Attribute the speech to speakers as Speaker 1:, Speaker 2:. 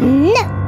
Speaker 1: No.